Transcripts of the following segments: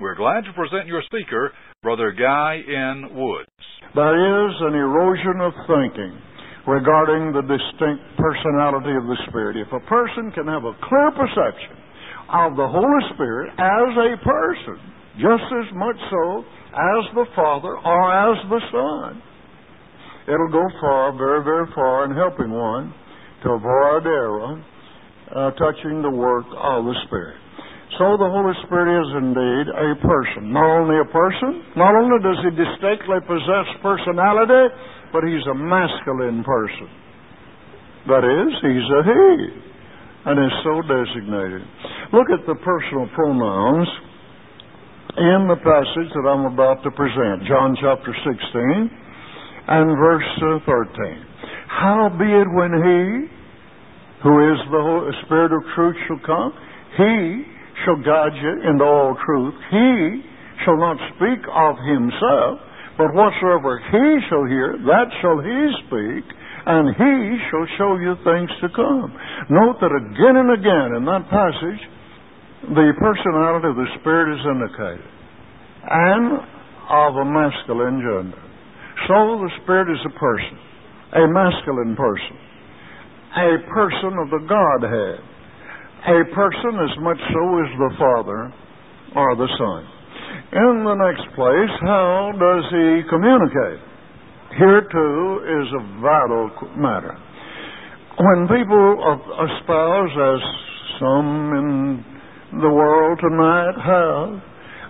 We're glad to present your speaker, Brother Guy N. Woods. There is an erosion of thinking regarding the distinct personality of the Spirit. If a person can have a clear perception of the Holy Spirit as a person, just as much so as the Father or as the Son, it'll go far, very, very far in helping one to avoid error uh, touching the work of the Spirit. So the Holy Spirit is indeed a person. Not only a person, not only does he distinctly possess personality, but he's a masculine person. That is, he's a he, and is so designated. Look at the personal pronouns in the passage that I'm about to present, John chapter 16 and verse uh, 13. Howbeit when he, who is the Spirit of truth, shall come, he shall guide you into all truth. He shall not speak of himself, but whatsoever he shall hear, that shall he speak, and he shall show you things to come. Note that again and again in that passage, the personality of the Spirit is indicated, and of a masculine gender. So the Spirit is a person, a masculine person, a person of the Godhead a person as much so as the Father or the Son. In the next place, how does he communicate? Here, too, is a vital matter. When people espouse, as some in the world tonight have,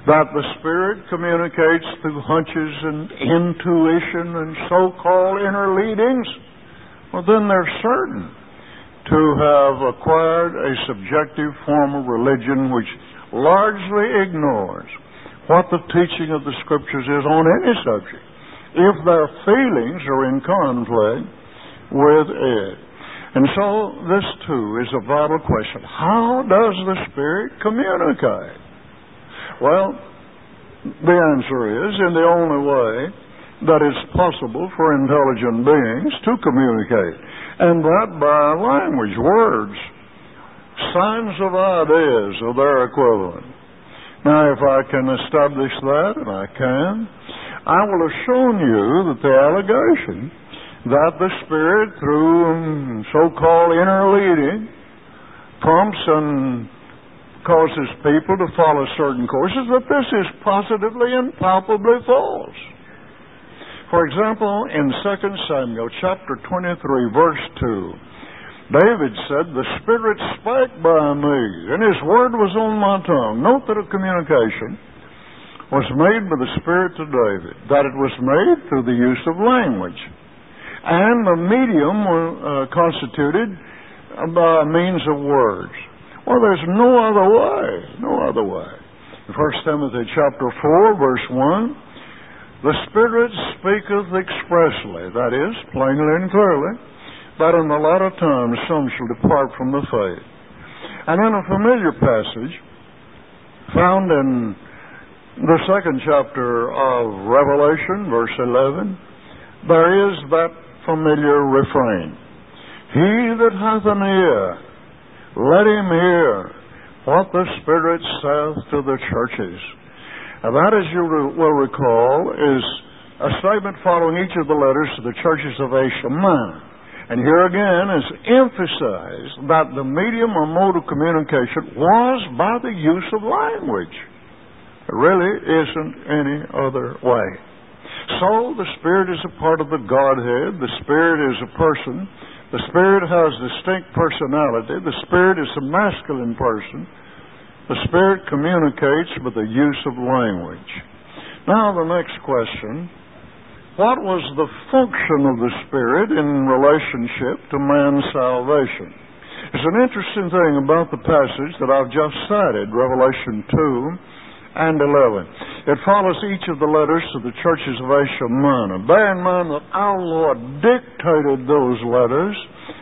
that the Spirit communicates through hunches and intuition and so called inner leadings, well, then they're certain to have acquired a subjective form of religion which largely ignores what the teaching of the Scriptures is on any subject, if their feelings are in conflict with it. And so, this too is a vital question. How does the Spirit communicate? Well, the answer is in the only way that it's possible for intelligent beings to communicate and that by language, words, signs of ideas or their equivalent. Now, if I can establish that, and I can, I will have shown you that the allegation that the Spirit, through so-called inner leading, prompts and causes people to follow certain courses, that this is positively and palpably false. For example, in 2 Samuel chapter 23, verse 2, David said, The Spirit spake by me, and His word was on my tongue. Note that a communication was made by the Spirit to David, that it was made through the use of language. And the medium uh, constituted by means of words. Well, there's no other way, no other way. 1 Timothy chapter 4, verse 1, the Spirit speaketh expressly, that is, plainly and clearly, that in the latter times some shall depart from the faith. And in a familiar passage found in the second chapter of Revelation, verse 11, there is that familiar refrain He that hath an ear, let him hear what the Spirit saith to the churches. Now, that, as you will recall, is a statement following each of the letters to the churches of Asia Minor. And here again is emphasized that the medium or mode of communication was by the use of language. There really isn't any other way. So the Spirit is a part of the Godhead. The Spirit is a person. The Spirit has distinct personality. The Spirit is a masculine person. The Spirit communicates with the use of language. Now, the next question What was the function of the Spirit in relationship to man's salvation? It's an interesting thing about the passage that I've just cited, Revelation 2 and 11. It follows each of the letters to the churches of Asia Minor. Bear in mind that our Lord dictated those letters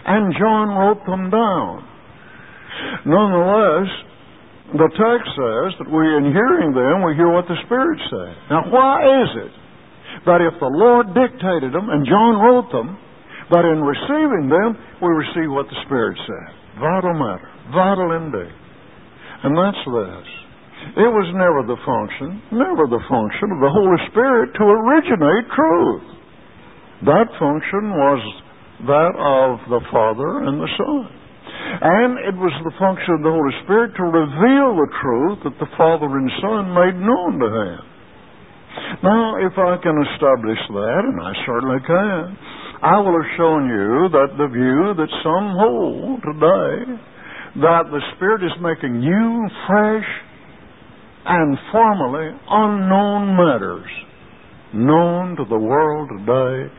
and John wrote them down. Nonetheless, the text says that we, in hearing them, we hear what the Spirit says. Now, why is it that if the Lord dictated them and John wrote them, that in receiving them, we receive what the Spirit said? Vital matter. Vital indeed. And that's this. It was never the function, never the function of the Holy Spirit to originate truth. That function was that of the Father and the Son. And it was the function of the Holy Spirit to reveal the truth that the Father and Son made known to him. Now, if I can establish that, and I certainly can, I will have shown you that the view that some hold today, that the Spirit is making new, fresh, and formerly unknown matters known to the world today,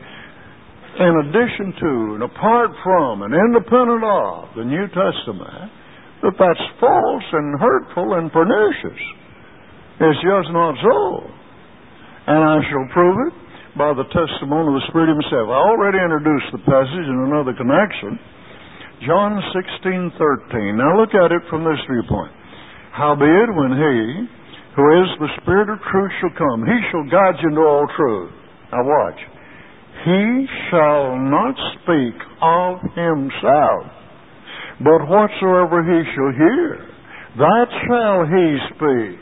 in addition to and apart from and independent of the New Testament, that that's false and hurtful and pernicious. It's just not so. And I shall prove it by the testimony of the Spirit Himself. I already introduced the passage in another connection. John 16:13. Now look at it from this viewpoint. Howbeit, when He, who is the Spirit of truth, shall come, He shall guide you into all truth. Now watch. He shall not speak of Himself, but whatsoever He shall hear, that shall He speak,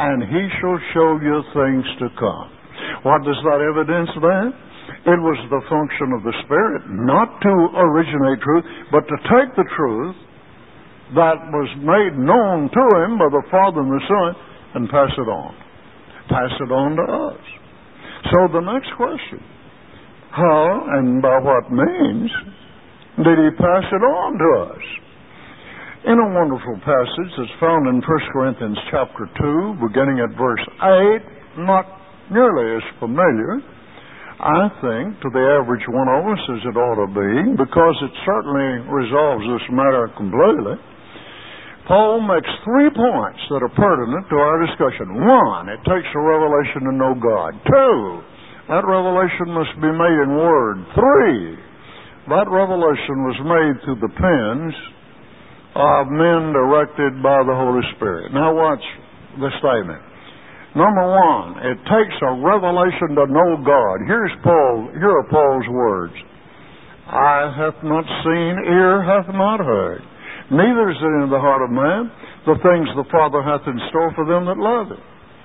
and He shall show you things to come. What does that evidence then? It was the function of the Spirit not to originate truth, but to take the truth that was made known to Him by the Father and the Son and pass it on. Pass it on to us. So the next question how and by what means did He pass it on to us? In a wonderful passage that's found in 1 Corinthians chapter 2, beginning at verse 8, not nearly as familiar, I think, to the average one of us as it ought to be, because it certainly resolves this matter completely. Paul makes three points that are pertinent to our discussion. One, it takes a revelation to know God. Two, that revelation must be made in word. Three, that revelation was made through the pens of men directed by the Holy Spirit. Now watch the statement. Number one, it takes a revelation to know God. Here's Paul, here are Paul's words. Eye hath not seen, ear hath not heard. Neither is it in the heart of man the things the Father hath in store for them that love him.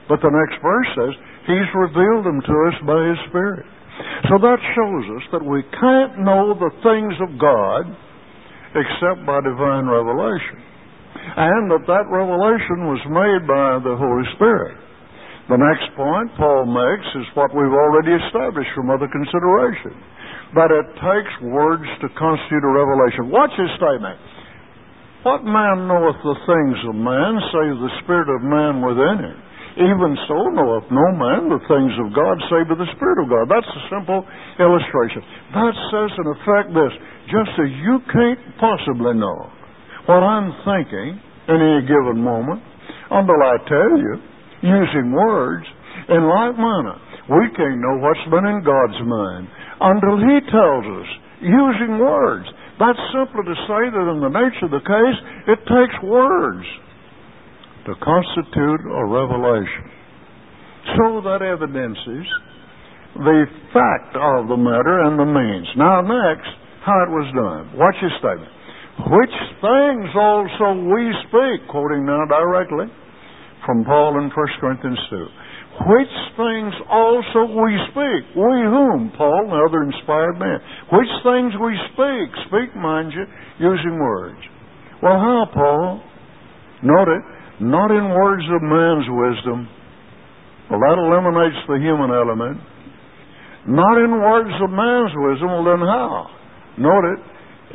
But the next verse says, He's revealed them to us by His Spirit. So that shows us that we can't know the things of God except by divine revelation. And that that revelation was made by the Holy Spirit. The next point Paul makes is what we've already established from other consideration. That it takes words to constitute a revelation. Watch his statement. What man knoweth the things of man, save the Spirit of man within him? Even so knoweth no man the things of God, save the Spirit of God. That's a simple illustration. That says, in effect, this just as you can't possibly know what I'm thinking in any given moment until I tell you, using words. In like manner, we can't know what's been in God's mind until He tells us using words. That's simply to say that in the nature of the case, it takes words to constitute a revelation. So that evidences the fact of the matter and the means. Now, next, how it was done. Watch his statement. Which things also we speak, quoting now directly from Paul in 1 Corinthians 2. Which things also we speak. We whom? Paul and other inspired men. Which things we speak. Speak, mind you, using words. Well, how, Paul? Note it. Not in words of man's wisdom. Well, that eliminates the human element. Not in words of man's wisdom. Well, then how? Note it.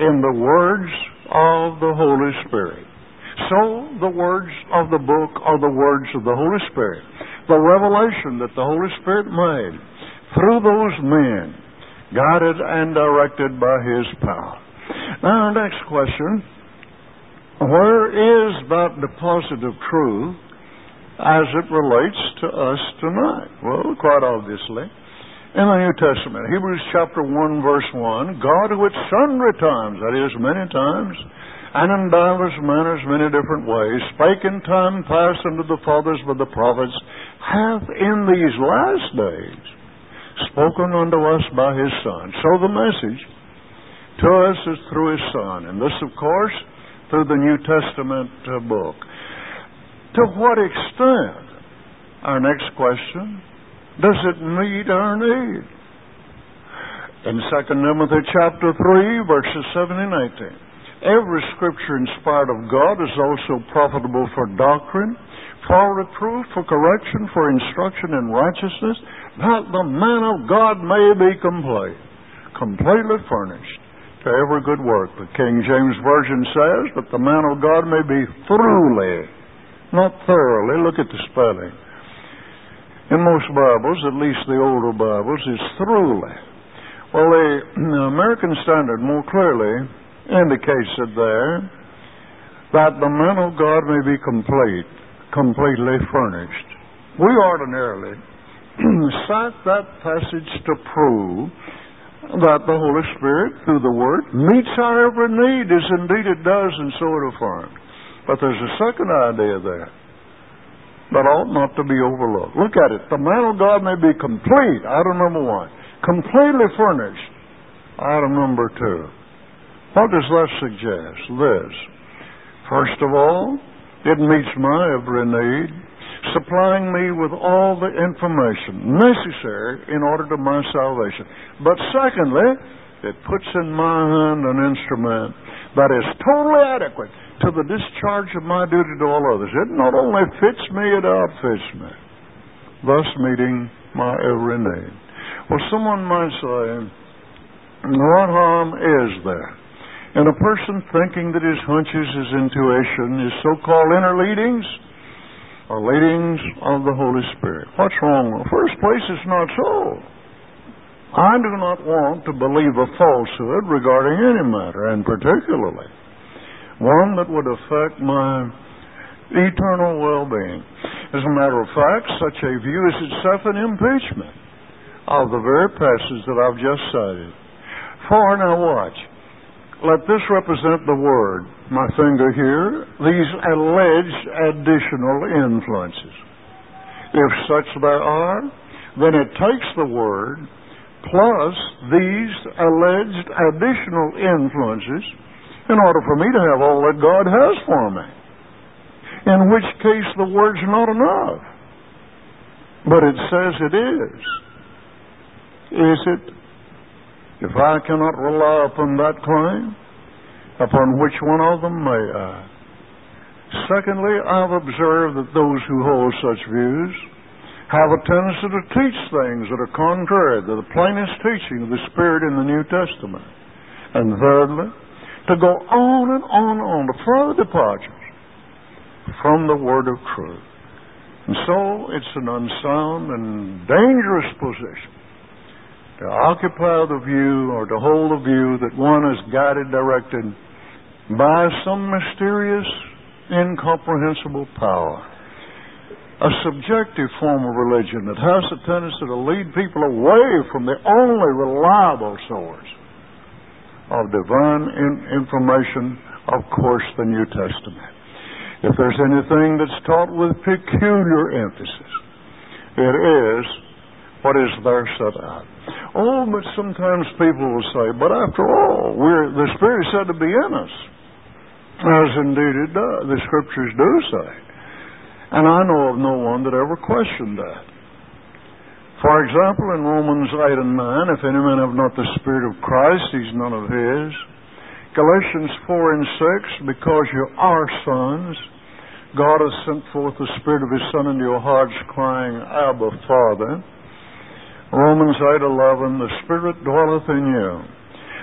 In the words of the Holy Spirit. So the words of the book are the words of the Holy Spirit. The revelation that the Holy Spirit made through those men, guided and directed by His power. Now, next question. Where is that deposit of truth as it relates to us tonight? Well, quite obviously, in the New Testament, Hebrews chapter 1, verse 1, God who at sundry times, that is, many times, and in divers manners, many different ways, spake in time past unto the fathers by the prophets, hath in these last days spoken unto us by his Son. So the message to us is through his Son. And this, of course, through the New Testament uh, book. To what extent? Our next question does it meet our need? In 2 Timothy chapter 3, verses 7 and 18. Every scripture inspired of God is also profitable for doctrine, for reproof, for correction, for instruction in righteousness, that the man of God may be complete, completely furnished to every good work. The King James Version says that the man of God may be thoroughly, not thoroughly. Look at the spelling. In most Bibles, at least the older Bibles, it's thoroughly. Well, the American Standard more clearly indicates it there that the man of God may be complete, completely furnished. We ordinarily cite that passage to prove that the Holy Spirit, through the Word, meets our every need, as indeed it does, and so it affirms. But there's a second idea there that ought not to be overlooked. Look at it. The man of God may be complete, item number one. Completely furnished, item number two. What does that suggest? This. First of all, it meets my every need supplying me with all the information necessary in order to my salvation. But secondly, it puts in my hand an instrument that is totally adequate to the discharge of my duty to all others. It not only fits me, it outfits me, thus meeting my every need. Well, someone might say, what harm is there in a person thinking that his hunches, his intuition, his so-called inner leadings, are leadings of the Holy Spirit. What's wrong? The first place, it's not so. I do not want to believe a falsehood regarding any matter, and particularly one that would affect my eternal well being. As a matter of fact, such a view is itself an impeachment of the very passage that I've just cited. For, now watch, let this represent the Word my finger here, these alleged additional influences. If such there are, then it takes the word plus these alleged additional influences in order for me to have all that God has for me. In which case the word's not enough. But it says it is. Is it? If I cannot rely upon that claim, upon which one of them may I. Secondly, I've observed that those who hold such views have a tendency to teach things that are contrary to the plainest teaching of the Spirit in the New Testament. And thirdly, to go on and on and on to further departures from the Word of truth. And so it's an unsound and dangerous position to occupy the view or to hold the view that one is guided, directed by some mysterious, incomprehensible power. A subjective form of religion that has a tendency to lead people away from the only reliable source of divine in- information, of course, the New Testament. If there's anything that's taught with peculiar emphasis, it is what is there set out. Oh, but sometimes people will say, but after all, we're, the Spirit said to be in us. As indeed it does. The Scriptures do say. And I know of no one that ever questioned that. For example, in Romans 8 and 9, if any man have not the Spirit of Christ, he's none of his. Galatians 4 and 6, because you are sons, God has sent forth the Spirit of His Son into your hearts, crying, Abba, Father. Romans 8:11, the Spirit dwelleth in you.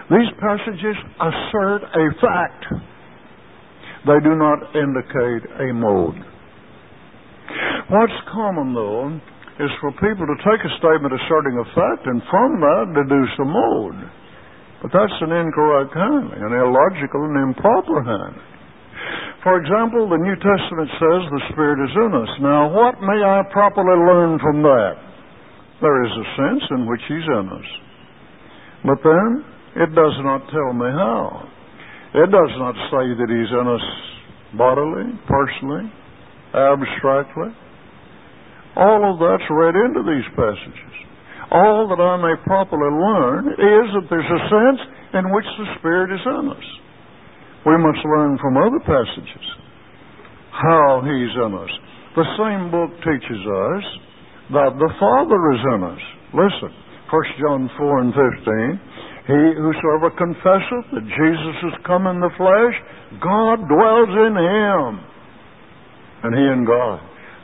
These passages assert a fact. They do not indicate a mode. What's common, though, is for people to take a statement asserting a fact and from that deduce a mode. But that's an incorrect handling, an illogical and improper handling. For example, the New Testament says the Spirit is in us. Now, what may I properly learn from that? There is a sense in which He's in us. But then, it does not tell me how. It does not say that He's in us bodily, personally, abstractly. All of that's read into these passages. All that I may properly learn is that there's a sense in which the Spirit is in us. We must learn from other passages how He's in us. The same book teaches us that the Father is in us. Listen, 1 John 4 and 15. He whosoever confesseth that Jesus is come in the flesh, God dwells in him. And he in God.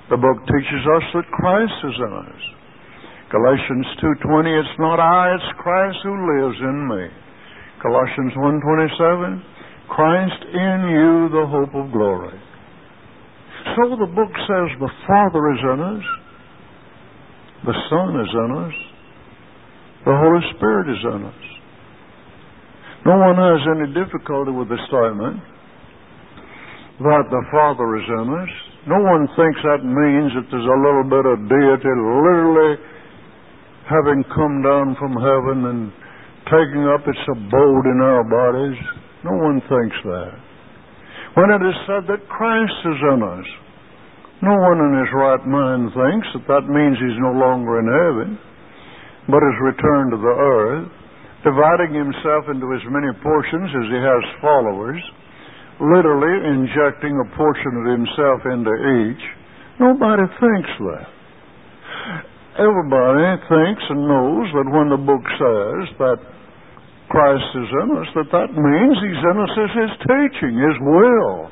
The book teaches us that Christ is in us. Galatians 2:20 it's not I it's Christ who lives in me. Colossians 1:27 Christ in you the hope of glory. So the book says the Father is in us, the Son is in us, the Holy Spirit is in us. No one has any difficulty with the statement that the Father is in us. No one thinks that means that there's a little bit of deity literally having come down from heaven and taking up its abode in our bodies. No one thinks that. When it is said that Christ is in us, no one in his right mind thinks that that means he's no longer in heaven, but has returned to the earth, dividing himself into as many portions as he has followers, literally injecting a portion of himself into each. Nobody thinks that. Everybody thinks and knows that when the book says that Christ is in us, that that means He's in us as His teaching, His will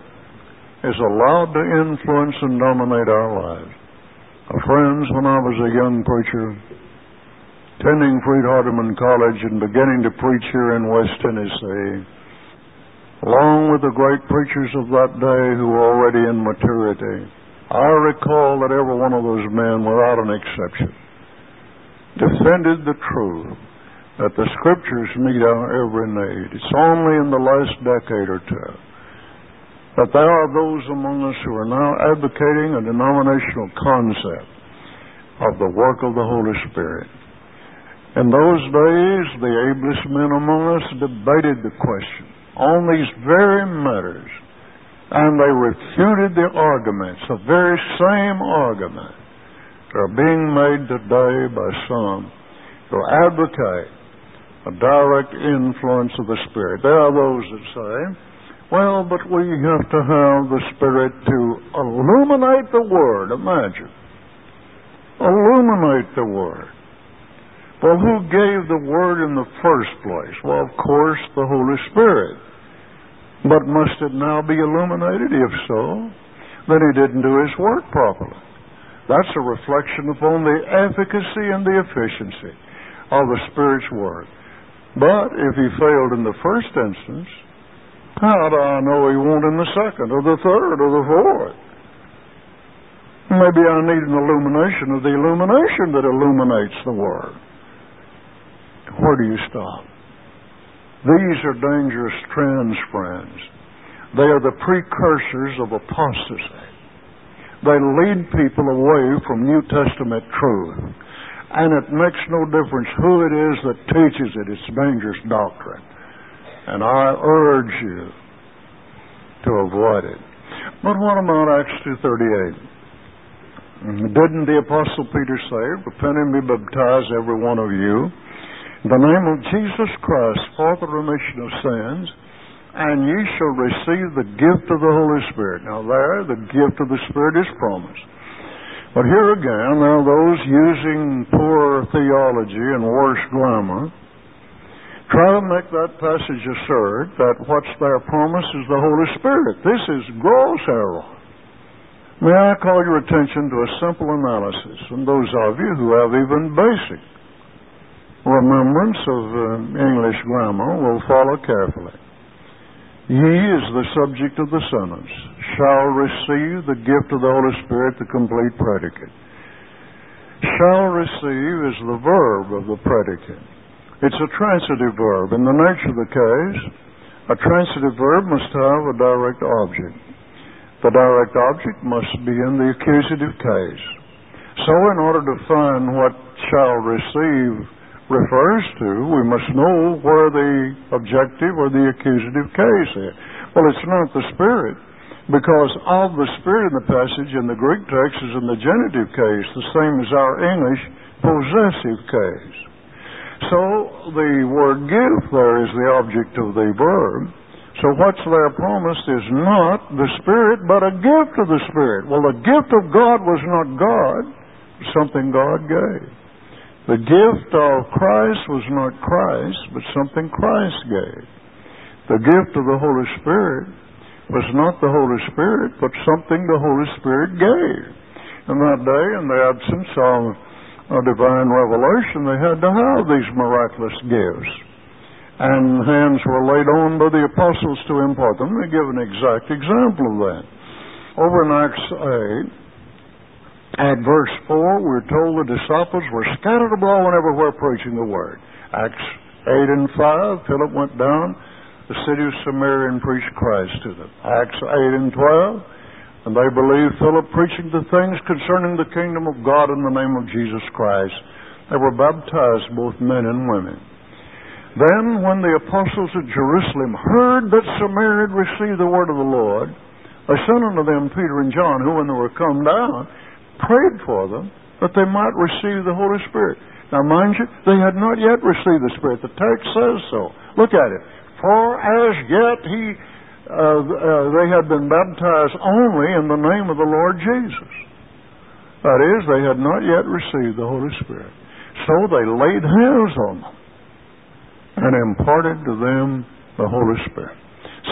is allowed to influence and dominate our lives. friends, when I was a young preacher, attending Freed Hardeman College and beginning to preach here in West Tennessee, along with the great preachers of that day who were already in maturity, I recall that every one of those men, without an exception, defended the truth that the scriptures meet our every need. It's only in the last decade or two that there are those among us who are now advocating a denominational concept of the work of the Holy Spirit. In those days, the ablest men among us debated the question on these very matters, and they refuted the arguments, the very same arguments that are being made today by some who advocate a direct influence of the Spirit. There are those that say, well, but we have to have the Spirit to illuminate the Word. Imagine. Illuminate the Word. Well, who gave the Word in the first place? Well, of course, the Holy Spirit. But must it now be illuminated? If so, then He didn't do His work properly. That's a reflection upon the efficacy and the efficiency of the Spirit's work. But if he failed in the first instance, how do I know he won't in the second or the third or the fourth? Maybe I need an illumination of the illumination that illuminates the Word. Where do you stop? These are dangerous trends, friends. They are the precursors of apostasy. They lead people away from New Testament truth. And it makes no difference who it is that teaches it. It's dangerous doctrine. And I urge you to avoid it. But what about Acts 2.38? Didn't the Apostle Peter say, Repent and be baptized, every one of you, in the name of Jesus Christ for the remission of sins, and ye shall receive the gift of the Holy Spirit. Now there, the gift of the Spirit is promised. But here again, there are those using poor theology and worse grammar try to make that passage assert that what's their promise is the Holy Spirit. This is gross error. May I call your attention to a simple analysis from those of you who have even basic remembrance of uh, English grammar will follow carefully. Ye is the subject of the sentence, shall receive the gift of the Holy Spirit, the complete predicate. Shall receive is the verb of the predicate. It's a transitive verb. In the nature of the case, a transitive verb must have a direct object. The direct object must be in the accusative case. So, in order to find what shall receive refers to, we must know where the objective or the accusative case is. Well, it's not the Spirit, because of the Spirit in the passage in the Greek text is in the genitive case, the same as our English possessive case. So the word give there is the object of the verb, So what's there promised is not the Spirit, but a gift of the Spirit. Well, the gift of God was not God, something God gave. The gift of Christ was not Christ, but something Christ gave. The gift of the Holy Spirit was not the Holy Spirit, but something the Holy Spirit gave. And that day, in the absence of a divine revelation, they had to have these miraculous gifts. And hands were laid on by the apostles to impart them. They give an exact example of that. Over in Acts 8, at verse 4, we're told the disciples were scattered abroad and everywhere preaching the word. Acts 8 and 5, Philip went down the city of Samaria and preached Christ to them. Acts 8 and 12. And they believed Philip preaching the things concerning the kingdom of God in the name of Jesus Christ. They were baptized, both men and women. Then, when the apostles at Jerusalem heard that Samaria had received the word of the Lord, they sent unto them Peter and John, who, when they were come down, prayed for them that they might receive the Holy Spirit. Now, mind you, they had not yet received the Spirit. The text says so. Look at it. For as yet he, uh, uh, they had been baptized only in the name of the Lord Jesus. That is, they had not yet received the Holy Spirit. So they laid hands on them and imparted to them the Holy Spirit.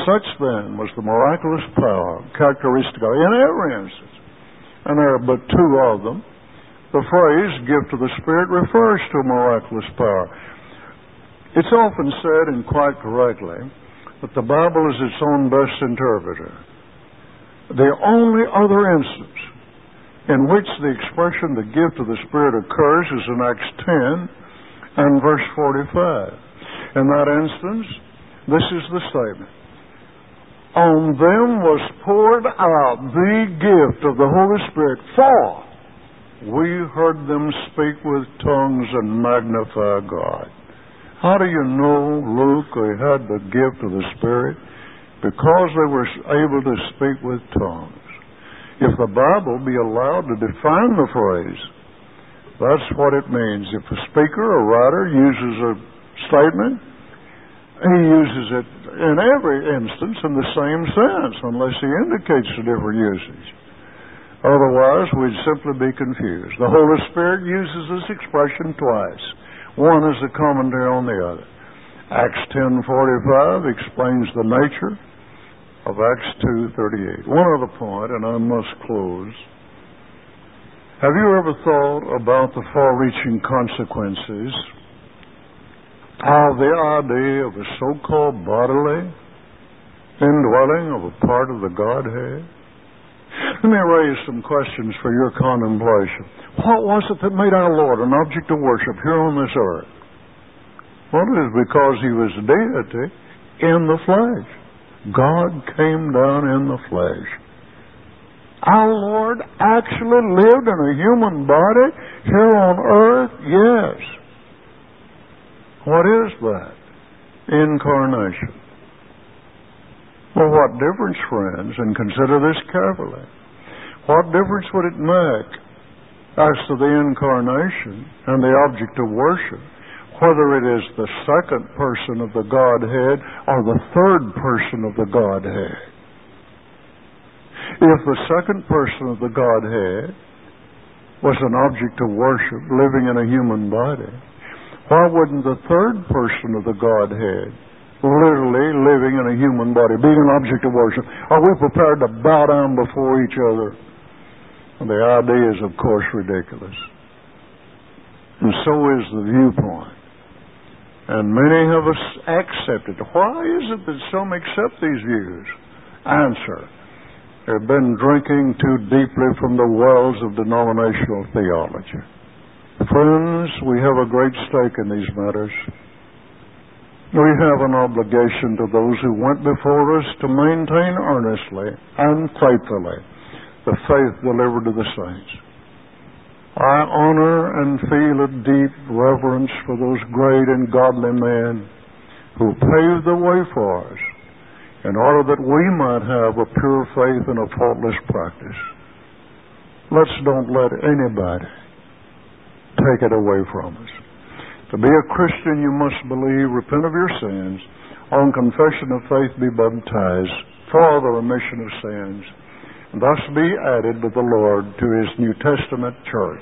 Such then was the miraculous power characteristic of in every instance, and there are but two of them. The phrase gift of the Spirit refers to miraculous power. It's often said, and quite correctly, that the Bible is its own best interpreter. The only other instance in which the expression the gift of the Spirit occurs is in Acts 10 and verse 45. In that instance, this is the statement. On them was poured out the gift of the Holy Spirit, for we heard them speak with tongues and magnify God. How do you know, Luke, they had the gift of the Spirit? Because they were able to speak with tongues. If the Bible be allowed to define the phrase, that's what it means. If a speaker or writer uses a statement, he uses it in every instance in the same sense, unless he indicates a different usage. Otherwise, we'd simply be confused. The Holy Spirit uses this expression twice. One is a commentary on the other. Acts 10:45 explains the nature of Acts 2:38. One other point, and I must close. Have you ever thought about the far-reaching consequences of the idea of a so-called bodily indwelling of a part of the Godhead? Let me raise some questions for your contemplation. What was it that made our Lord an object of worship here on this earth? Well, it is because he was deity in the flesh. God came down in the flesh. Our Lord actually lived in a human body here on earth? Yes. What is that? Incarnation. Well, what difference, friends, and consider this carefully. What difference would it make as to the incarnation and the object of worship, whether it is the second person of the Godhead or the third person of the Godhead. If the second person of the Godhead was an object of worship living in a human body, why wouldn't the third person of the Godhead, literally living in a human body, be an object of worship? Are we prepared to bow down before each other? The idea is, of course, ridiculous. And so is the viewpoint. And many of us accept it. Why is it that some accept these views? Answer. They've been drinking too deeply from the wells of denominational theology. Friends, we have a great stake in these matters. We have an obligation to those who went before us to maintain earnestly and faithfully the faith delivered to the saints. I honor and feel a deep reverence for those great and godly men who paved the way for us in order that we might have a pure faith and a faultless practice. Let's don't let anybody take it away from us. To be a Christian, you must believe, repent of your sins, on confession of faith be baptized for the remission of sins, thus be added with the Lord to his New Testament church.